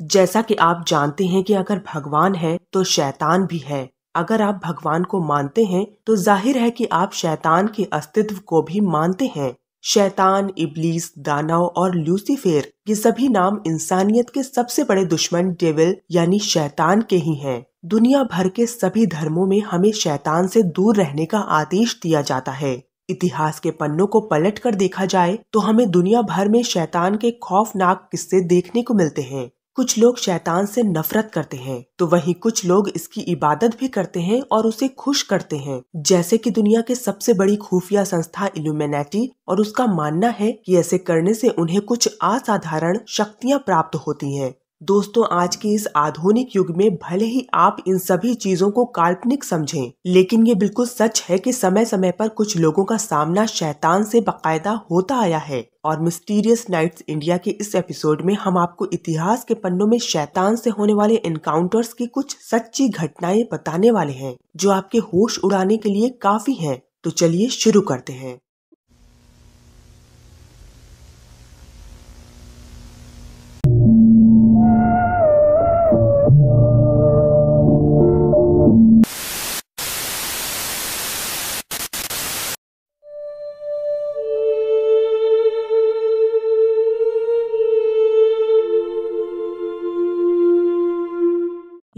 जैसा कि आप जानते हैं कि अगर भगवान है तो शैतान भी है। अगर आप भगवान को मानते हैं तो ज़ाहिर है कि आप शैतान के अस्तित्व को भी मानते हैं। शैतान, इबलीस दानव और लूसीफेर ये सभी नाम इंसानियत के सबसे बड़े दुश्मन, डेविल, यानी शैतान के ही हैं। दुनिया भर के सभी धर्मों में हमें शैतान से दूर रहने का आदेश दिया जाता है। इतिहास के पन्नों को पलट कर देखा जाए तो हमें दुनिया भर में शैतान के खौफनाक किस्से देखने को मिलते हैं। कुछ लोग शैतान से नफरत करते हैं तो वहीं कुछ लोग इसकी इबादत भी करते हैं और उसे खुश करते हैं। जैसे कि दुनिया के सबसे बड़ी खुफिया संस्था इल्यूमिनेटी और उसका मानना है कि ऐसे करने से उन्हें कुछ असाधारण शक्तियाँ प्राप्त होती हैं। दोस्तों आज के इस आधुनिक युग में भले ही आप इन सभी चीज़ों को काल्पनिक समझें, लेकिन ये बिल्कुल सच है कि समय समय पर कुछ लोगों का सामना शैतान से बाकायदा होता आया है। और मिस्टीरियस नाइट्स इंडिया के इस एपिसोड में हम आपको इतिहास के पन्नों में शैतान से होने वाले इनकाउंटर्स की कुछ सच्ची घटनाएँ बताने वाले हैं जो आपके होश उड़ाने के लिए काफ़ी है। तो चलिए शुरू करते हैं।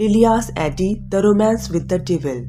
Lilias Adie, the romance with the devil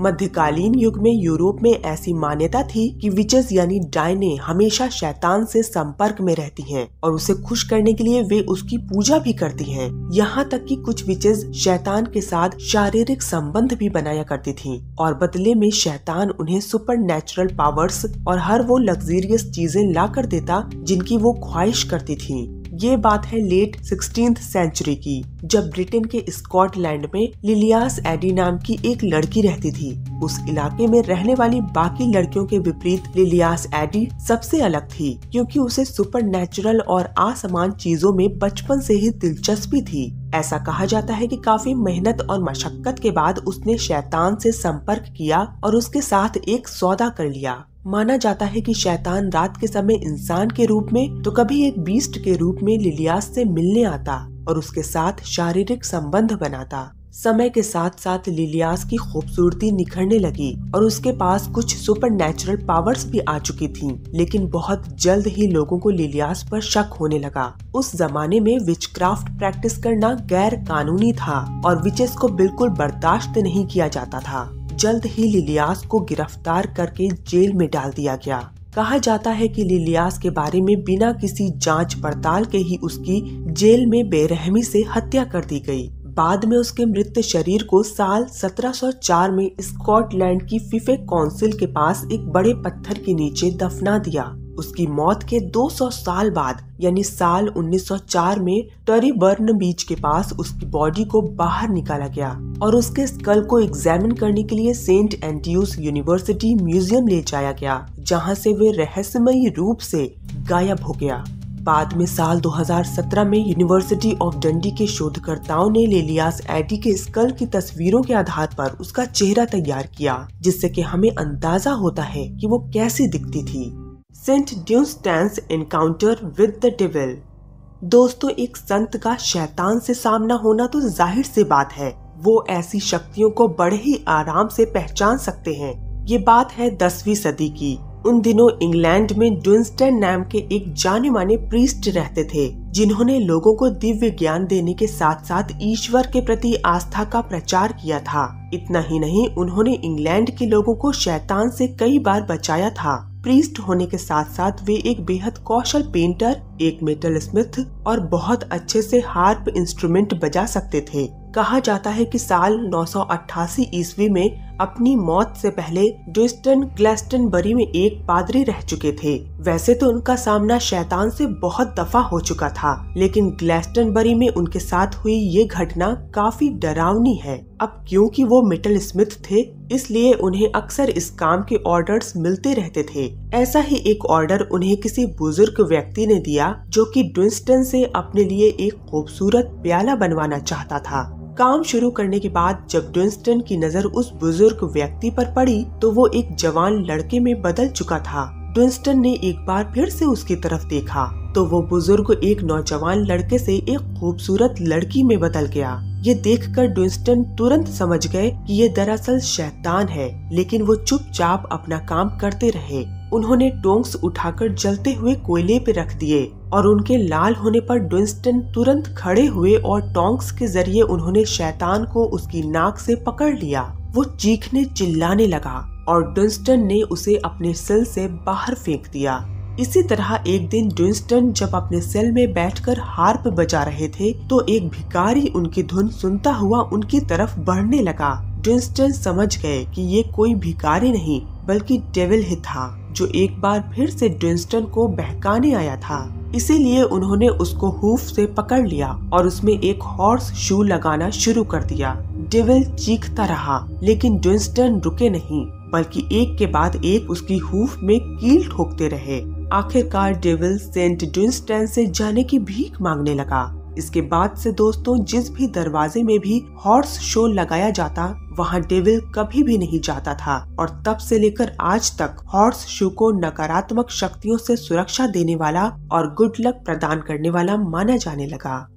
मध्यकालीन युग में यूरोप में ऐसी मान्यता थी कि विचेस यानी डायने हमेशा शैतान से संपर्क में रहती हैं और उसे खुश करने के लिए वे उसकी पूजा भी करती हैं। यहाँ तक कि कुछ विचेस शैतान के साथ शारीरिक संबंध भी बनाया करती थीं और बदले में शैतान उन्हें सुपर नेचुरल पावर्स और हर वो लग्जीरियस चीज़ें ला कर देता जिनकी वो ख्वाहिश करती थी ये बात है लेट सिक्सटीन सेंचुरी की, जब ब्रिटेन के स्कॉटलैंड में लिलियास एडी नाम की एक लड़की रहती थी। उस इलाके में रहने वाली बाकी लड़कियों के विपरीत लिलियास एडी सबसे अलग थी, क्योंकि उसे सुपर नेचुरल और आसमान चीज़ों में बचपन से ही दिलचस्पी थी। ऐसा कहा जाता है कि काफ़ी मेहनत और मशक्कत के बाद उसने शैतान से संपर्क किया और उसके साथ एक सौदा कर लिया। माना जाता है कि शैतान रात के समय इंसान के रूप में तो कभी एक बीस्ट के रूप में लिलियास से मिलने आता और उसके साथ शारीरिक संबंध बनाता। समय के साथ साथ लिलियास की खूबसूरती निखरने लगी और उसके पास कुछ सुपर नेचुरल पावर्स भी आ चुकी थीं, लेकिन बहुत जल्द ही लोगों को लिलियास पर शक होने लगा। उस जमाने में विच क्राफ्ट प्रैक्टिस करना गैर कानूनी था और विचेस को बिल्कुल बर्दाश्त नहीं किया जाता था। जल्द ही लिलियास को गिरफ़्तार करके जेल में डाल दिया गया। कहा जाता है कि लिलियास के बारे में बिना किसी जाँच पड़ताल के ही उसकी जेल में बेरहमी से हत्या कर दी गई। बाद में उसके मृत शरीर को साल 1704 में स्कॉटलैंड की फिफे काउंसिल के पास एक बड़े पत्थर के नीचे दफना दिया। उसकी मौत के 200 साल बाद, यानी साल 1904 में टरी बर्न बीच के पास उसकी बॉडी को बाहर निकाला गया और उसके स्कल को एग्जामिन करने के लिए सेंट एंटियूस यूनिवर्सिटी म्यूज़ियम ले जाया गया, जहाँ से वे रहस्यमयी रूप से गायब हो गया। बाद में साल 2017 में यूनिवर्सिटी ऑफ़ डंडी के शोधकर्ताओं ने लेलियास एडी के स्कल की तस्वीरों के आधार पर उसका चेहरा तैयार किया, जिससे कि हमें अंदाज़ा होता है कि वो कैसी दिखती थी। Saint Dunstan's encounter with the devil. दोस्तों, एक संत का शैतान से सामना होना तो ज़ाहिर सी बात है। वो ऐसी शक्तियों को बड़े ही आराम से पहचान सकते हैं। ये बात है दसवीं सदी की। उन दिनों इंग्लैंड में ड्विंस्टन नाम के एक जाने माने प्रीस्ट रहते थे, जिन्होंने लोगों को दिव्य ज्ञान देने के साथ साथ ईश्वर के प्रति आस्था का प्रचार किया था। इतना ही नहीं, उन्होंने इंग्लैंड के लोगों को शैतान से कई बार बचाया था। प्रीस्ट होने के साथ साथ वे एक बेहद कौशल पेंटर, एक मेटल स्मिथ और बहुत अच्छे से हार्प इंस्ट्रूमेंट बजा सकते थे। कहा जाता है कि साल 988 ईस्वी में अपनी मौत से पहले ग्लेस्टन बरी में एक पादरी रह चुके थे। वैसे तो उनका सामना शैतान से बहुत दफ़ा हो चुका था, लेकिन बरी में उनके साथ हुई ये घटना काफ़ी डरावनी है। अब क्योंकि वो मेटल स्मिथ थे, इसलिए उन्हें अक्सर इस काम के ऑर्डर्स मिलते रहते थे। ऐसा ही एक ऑर्डर उन्हें किसी बुज़ुर्ग व्यक्ति ने दिया, जो कि ड्विस्टन से अपने लिए एक खूबसूरत प्याला बनवाना चाहता था। काम शुरू करने के बाद जब ड्विंस्टन की नज़र उस बुज़ुर्ग व्यक्ति पर पड़ी तो वो एक जवान लड़के में बदल चुका था। ड्विंस्टन ने एक बार फिर से उसकी तरफ़ देखा तो वो बुज़ुर्ग एक नौजवान लड़के से एक खूबसूरत लड़की में बदल गया। ये देखकर डुइंस्टन तुरंत समझ गए कि ये दरअसल शैतान है, लेकिन वो चुपचाप अपना काम करते रहे। उन्होंने टोंग्स उठाकर जलते हुए कोयले पे रख दिए। और उनके लाल होने पर डुइंस्टन तुरंत खड़े हुए और टोंक्स के ज़रिए उन्होंने शैतान को उसकी नाक से पकड़ लिया। वो चीखने चिल्लाने लगा और डुइंस्टन ने उसे अपने सेल से बाहर फेंक दिया। इसी तरह एक दिन डुइंस्टन जब अपने सेल में बैठकर हार्प बजा रहे थे तो एक भिकारी उनकी धुन सुनता हुआ उनकी तरफ़ बढ़ने लगा। डुइंस्टन समझ गए कि ये कोई भिकारी नहीं, बल्कि डेविल ही था। जो एक बार फिर से डुइंस्टन को बहकाने आया था। इसीलिए उन्होंने उसको हुफ से पकड़ लिया और उसमें एक हॉर्स शू लगाना शुरू कर दिया। डेविल चीखता रहा, लेकिन डुइंस्टन रुके नहीं, बल्कि एक के बाद एक उसकी हुफ में कील ठोकते रहे। आखिरकार डेविल सेंट डुइंस्टन से जाने की भीख मांगने लगा। इसके बाद से दोस्तों, जिस भी दरवाजे में भी हॉर्स शो लगाया जाता, वहाँ डेविल कभी भी नहीं जाता था। और तब से लेकर आज तक हॉर्स शो को नकारात्मक शक्तियों से सुरक्षा देने वाला और गुड लक प्रदान करने वाला माना जाने लगा।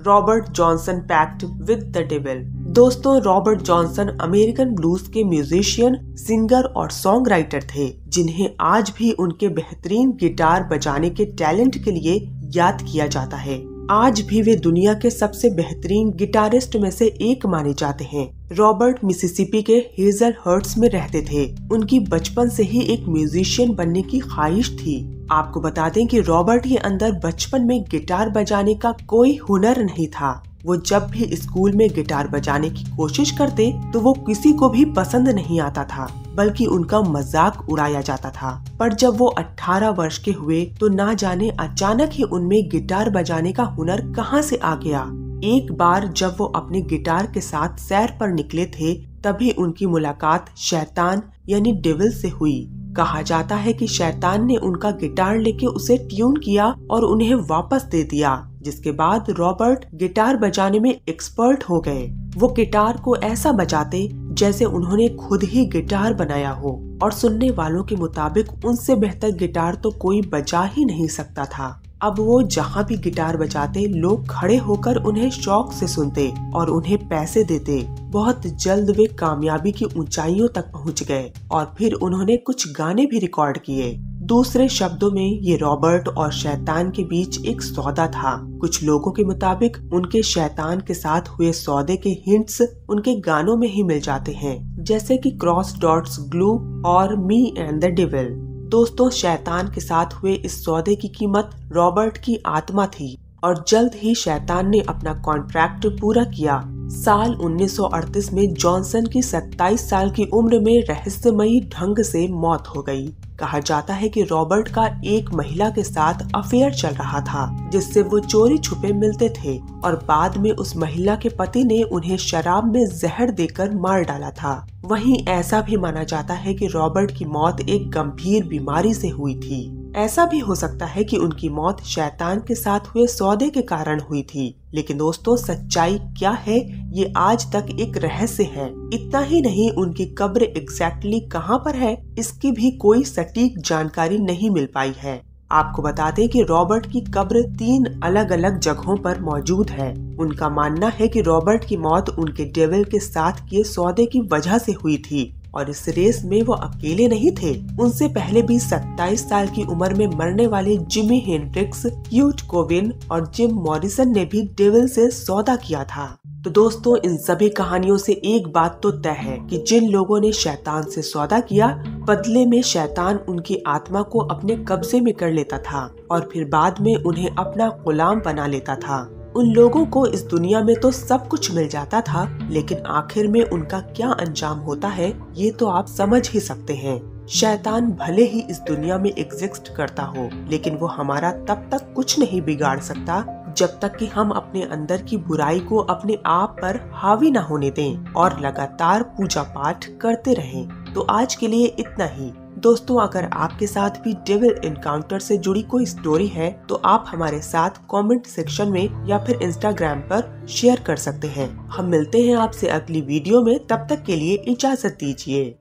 Robert Johnson pact with the devil दोस्तों, रॉबर्ट जॉनसन अमेरिकन ब्लूज के म्यूजिशियन, सिंगर और सॉन्ग राइटर थे, जिन्हें आज भी उनके बेहतरीन गिटार बजाने के टैलेंट के लिए याद किया जाता है। आज भी वे दुनिया के सबसे बेहतरीन गिटारिस्ट में से एक माने जाते हैं। रॉबर्ट मिसिसिपी के हेजल हर्ट्स में रहते थे। उनकी बचपन से ही एक म्यूजिशियन बनने की ख्वाहिश थी। आपको बता दें कि रॉबर्ट के अंदर बचपन में गिटार बजाने का कोई हुनर नहीं था। वो जब भी स्कूल में गिटार बजाने की कोशिश करते तो वो किसी को भी पसंद नहीं आता था। बल्कि उनका मज़ाक उड़ाया जाता था। पर जब वो 18 वर्ष के हुए तो ना जाने अचानक ही उनमें गिटार बजाने का हुनर कहाँ से आ गया। एक बार जब वो अपने गिटार के साथ सैर पर निकले थे, तभी उनकी मुलाकात शैतान, यानी डेविल से हुई। कहा जाता है कि शैतान ने उनका गिटार लेके उसे ट्यून किया और उन्हें वापस दे दिया। जिसके बाद रॉबर्ट गिटार बजाने में एक्सपर्ट हो गए। वो गिटार को ऐसा बजाते जैसे उन्होंने खुद ही गिटार बनाया हो। और सुनने वालों के मुताबिक उनसे बेहतर गिटार तो कोई बजा ही नहीं सकता था। अब वो जहाँ भी गिटार बजाते, लोग खड़े होकर उन्हें शौक से सुनते और उन्हें पैसे देते। बहुत जल्द वे कामयाबी की ऊंचाइयों तक पहुँच गए और फिर उन्होंने कुछ गाने भी रिकॉर्ड किए। दूसरे शब्दों में ये रॉबर्ट और शैतान के बीच एक सौदा था। कुछ लोगों के मुताबिक, उनके शैतान के साथ हुए सौदे के हिंट्स उनके गानों में ही मिल जाते हैं, जैसे कि क्रॉस डॉट्स ग्लू और मी एंड द डिविल दोस्तों, शैतान के साथ हुए इस सौदे की कीमत रॉबर्ट की आत्मा थी और जल्द ही शैतान ने अपना कॉन्ट्रैक्ट पूरा किया। साल 1938 में जॉनसन की 27 साल की उम्र में रहस्यमयी ढंग से मौत हो गई। कहा जाता है कि रॉबर्ट का एक महिला के साथ अफेयर चल रहा था, जिससे वो चोरी छुपे मिलते थे और बाद में उस महिला के पति ने उन्हें शराब में जहर देकर मार डाला था। वहीं ऐसा भी माना जाता है कि रॉबर्ट की मौत एक गंभीर बीमारी से हुई थी। ऐसा भी हो सकता है कि उनकी मौत शैतान के साथ हुए सौदे के कारण हुई थी। लेकिन दोस्तों, सच्चाई क्या है ये आज तक एक रहस्य है। इतना ही नहीं, उनकी कब्र एग्जैक्टली कहाँ पर है, इसकी भी कोई सटीक जानकारी नहीं मिल पाई है। आपको बता दें कि रॉबर्ट की कब्र तीन अलग अलग जगहों पर मौजूद है। उनका मानना है कि रॉबर्ट की मौत उनके डेविल के साथ किए सौदे की वजह से हुई थी, और इस रेस में वो अकेले नहीं थे। उनसे पहले भी 27 साल की उम्र में मरने वाले जिमी हेनड्रिक्स ह्यूज कोविन और जिम मॉरिसन ने भी डेविल से सौदा किया था। तो दोस्तों, इन सभी कहानियों से एक बात तो तय है कि जिन लोगों ने शैतान से सौदा किया, बदले में शैतान उनकी आत्मा को अपने कब्जे में कर लेता था और फिर बाद में उन्हें अपना गुलाम बना लेता था। उन लोगों को इस दुनिया में तो सब कुछ मिल जाता था, लेकिन आखिर में उनका क्या अंजाम होता है, ये तो आप समझ ही सकते हैं। शैतान भले ही इस दुनिया में एग्जिस्ट करता हो, लेकिन वो हमारा तब तक कुछ नहीं बिगाड़ सकता जब तक कि हम अपने अंदर की बुराई को अपने आप पर हावी न होने दें और लगातार पूजा पाठ करते रहें। तो आज के लिए इतना ही। दोस्तों, अगर आपके साथ भी डेविल इनकाउंटर से जुड़ी कोई स्टोरी है तो आप हमारे साथ कमेंट सेक्शन में या फिर इंस्टाग्राम पर शेयर कर सकते हैं। हम मिलते हैं आपसे अगली वीडियो में। तब तक के लिए इजाज़त दीजिए।